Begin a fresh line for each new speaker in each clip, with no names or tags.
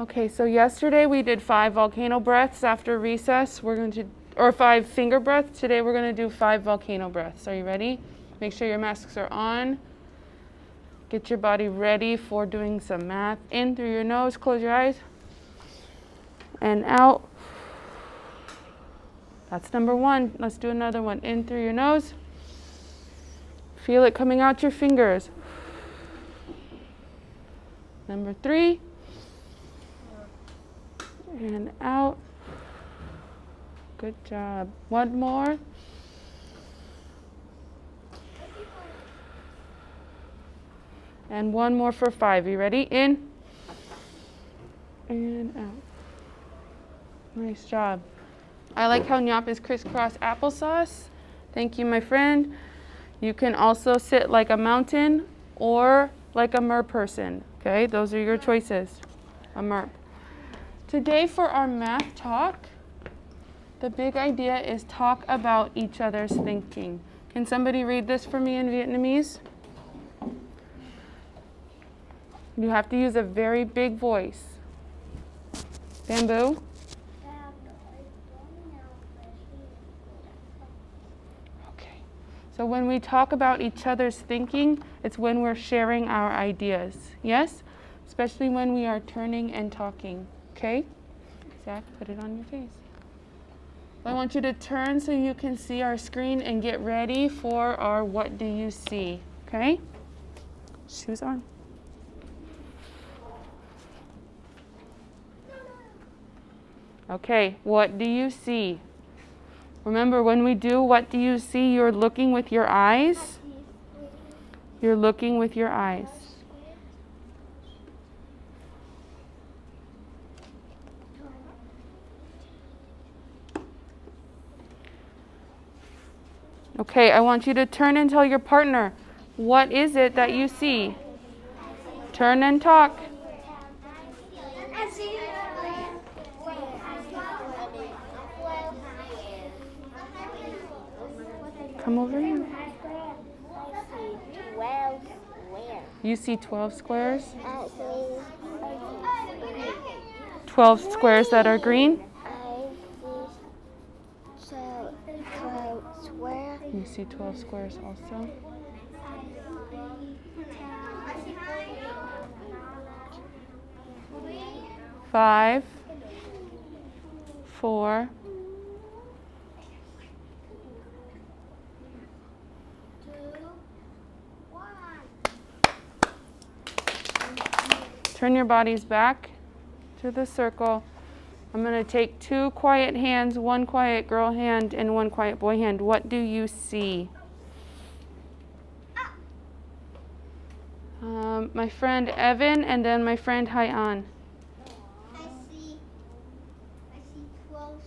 Okay, so yesterday we did five volcano breaths after recess. We're going to, or five finger breaths. Today we're going to do five volcano breaths. Are you ready? Make sure your masks are on. Get your body ready for doing some math. In through your nose, close your eyes. And out. That's number one. Let's do another one. In through your nose. Feel it coming out your fingers. Number three and out. Good job. One more. And one more for five. You ready? In and out. Nice job. I like how Nyap is crisscross applesauce. Thank you, my friend. You can also sit like a mountain or like a mer person. Okay, those are your choices. A merp. Today for our math talk, the big idea is talk about each other's thinking. Can somebody read this for me in Vietnamese? You have to use a very big voice. Bamboo? So when we talk about each other's thinking, it's when we're sharing our ideas. Yes? Especially when we are turning and talking. Okay? Zach, put it on your face. I want you to turn so you can see our screen and get ready for our what do you see, okay? Shoes on. Okay, what do you see? Remember, when we do what do you see, you're looking with your eyes. You're looking with your eyes. Okay, I want you to turn and tell your partner, what is it that you see? Turn and talk. You see 12 squares? 12 squares that are green? You see 12 squares also? Five, four, Turn your bodies back to the circle. I'm going to take two quiet hands, one quiet girl hand, and one quiet boy hand. What do you see? Um, my friend Evan, and then my friend Hyan.
I see, I see 12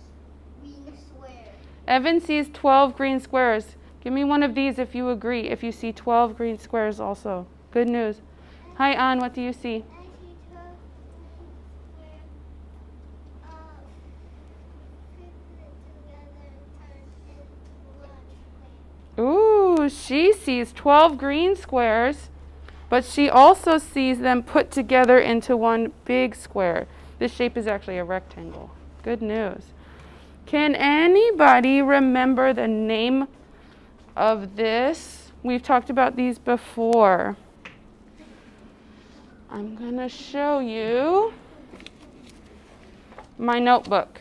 green squares.
Evan sees 12 green squares. Give me one of these if you agree, if you see 12 green squares also. Good news. Hyan, what do you see?
I see 12 squares. Uh, put it together and turn into
she sees 12 green squares, but she also sees them put together into one big square. This shape is actually a rectangle. Good news. Can anybody remember the name of this? We've talked about these before. I'm going to show you my notebook.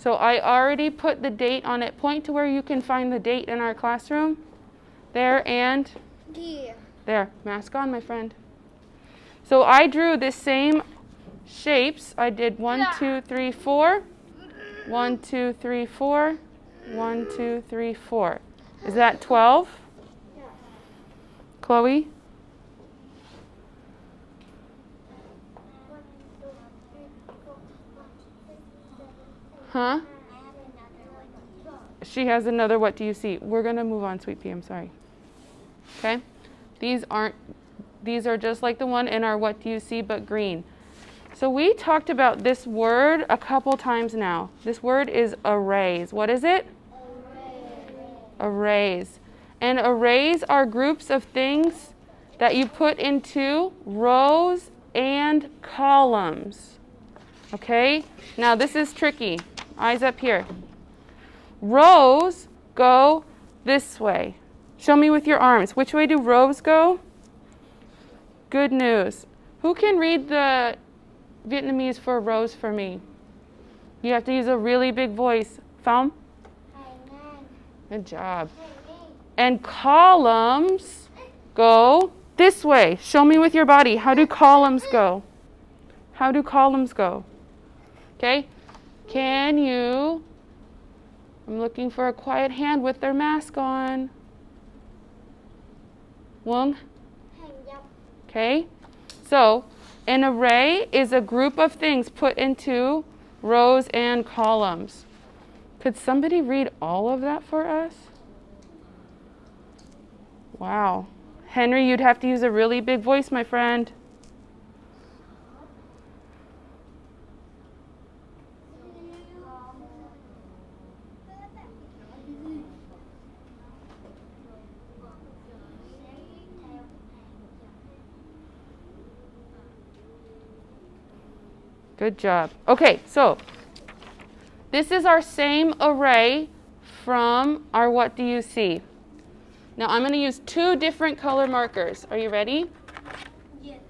So I already put the date on it. Point to where you can find the date in our classroom. There and
Here.
there. Mask on, my friend. So I drew the same shapes. I did one, two, three, four. One, two, three, four. One, two, three, four. Is that 12? Chloe? Huh? She has another what do you see? We're going to move on, sweet pea. I'm sorry. Okay? These aren't these are just like the one in our what do you see but green. So we talked about this word a couple times now. This word is arrays. What is it? Arrays. And arrays are groups of things that you put into rows and columns. Okay? Now this is tricky. Eyes up here. Rows go this way. Show me with your arms. Which way do rows go? Good news. Who can read the Vietnamese for rows for me? You have to use a really big voice. Pham? Good job. And columns go this way. Show me with your body. How do columns go? How do columns go? Okay? Can you? I'm looking for a quiet hand with their mask on. Wong? Okay? So, an array is a group of things put into rows and columns. Could somebody read all of that for us? Wow. Henry, you'd have to use a really big voice, my friend. Good job. Okay, so this is our same array from our what do you see? Now I'm going to use two different color markers. Are you ready?
Yes.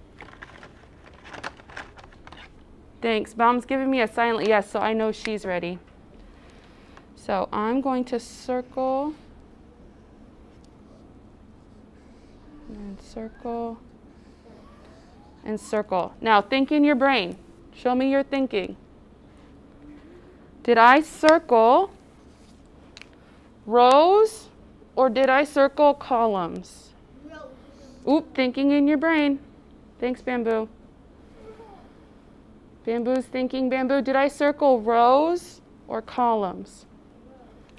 Thanks. Mom's giving me a silent yes, so I know she's ready. So I'm going to circle and circle and circle. Now think in your brain. Show me your thinking. Did I circle rows or did I circle columns?
Rose.
Oop, thinking in your brain. Thanks, Bamboo. Bamboo's thinking, Bamboo, did I circle rows or columns?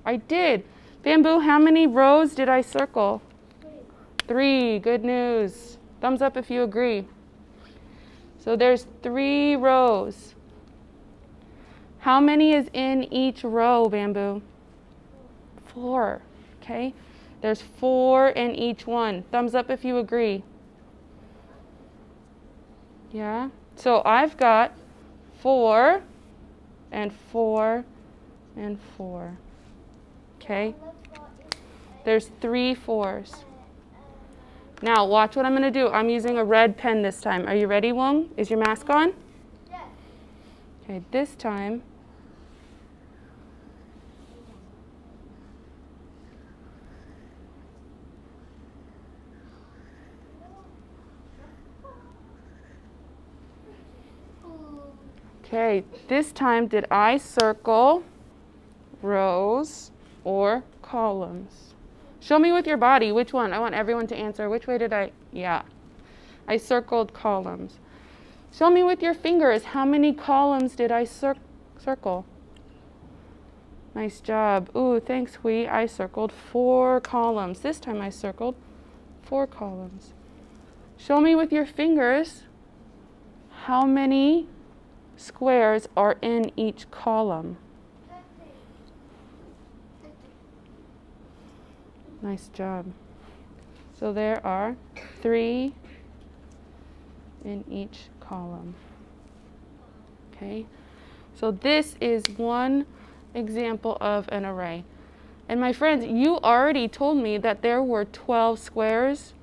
I did. Bamboo, how many rows did I circle? Three. Good news. Thumbs up if you agree. So there's three rows. How many is in each row, Bamboo? Four. Okay. There's four in each one. Thumbs up if you agree. Yeah. So I've got four and four and four. Okay. There's three fours. Now watch what I'm going to do. I'm using a red pen this time. Are you ready, Wong? Is your mask on?
Yes.
Okay, this time. Okay, this time did I circle rows or columns? Show me with your body which one. I want everyone to answer. Which way did I? Yeah. I circled columns. Show me with your fingers how many columns did I cir circle? Nice job. Ooh, thanks, Hui. I circled four columns. This time I circled four columns. Show me with your fingers how many squares are in each column. Nice job. So there are three in each column. Okay, so this is one example of an array. And my friends, you already told me that there were 12 squares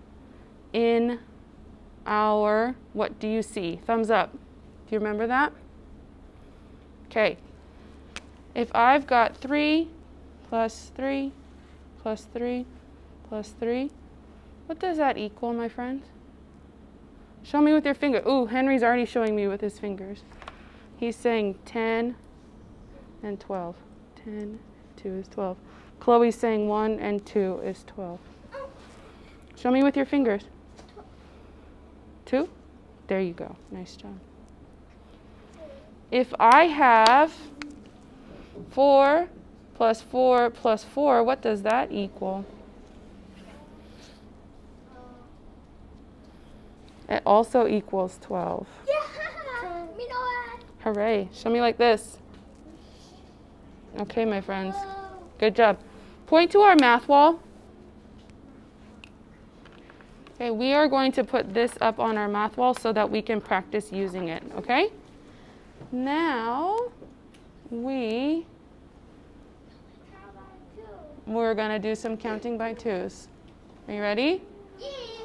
in our, what do you see? Thumbs up. Do you remember that? Okay. If I've got 3 plus 3 plus 3 plus 3, what does that equal, my friends? Show me with your finger. Ooh, Henry's already showing me with his fingers. He's saying 10 and 12. 10, 2 is 12. Chloe's saying 1 and 2 is 12. Show me with your fingers. 2? There you go. Nice job. If I have 4 plus 4 plus 4, what does that equal? It also equals 12.
Yeah.
Hooray. Show me like this. Okay, my friends. Good job. Point to our math wall. Okay, we are going to put this up on our math wall so that we can practice using it, okay? Now, we we're going to do some counting by twos. Are you ready?
Yeah.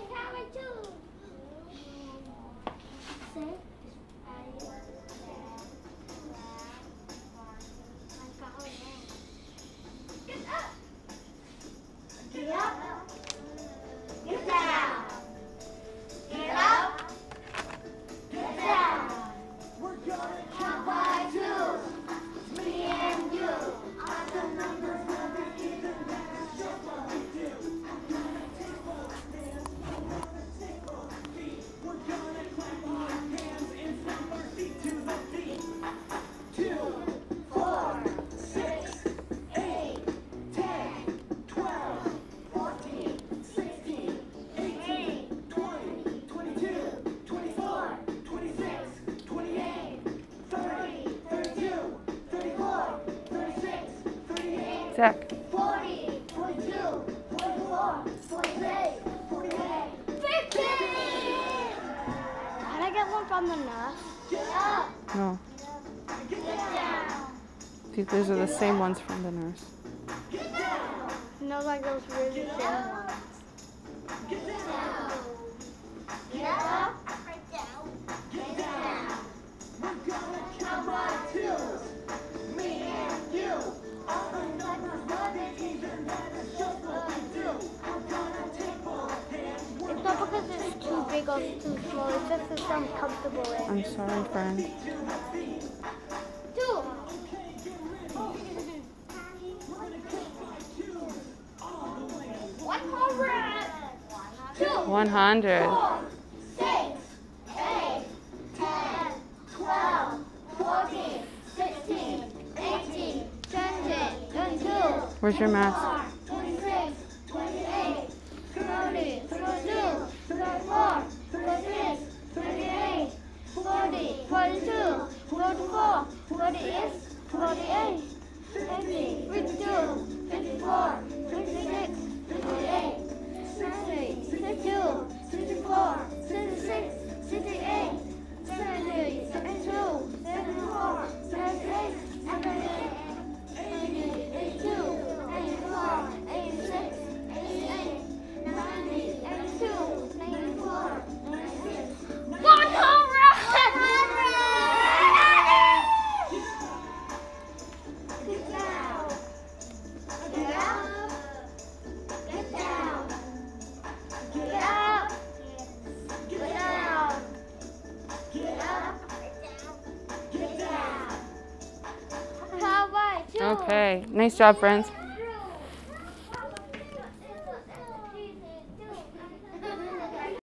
Can I get one from the nurse?
No.
See,
these are the same ones from the nurse.
No, like those really thin ones. Get down. Get up. because too small. It's just it's uncomfortable.
I'm sorry, friend.
One hundred. Two. One hundred.
Where's your
mask? equal to eight, 48, eight. 50, 52,
52. Nice job, friends.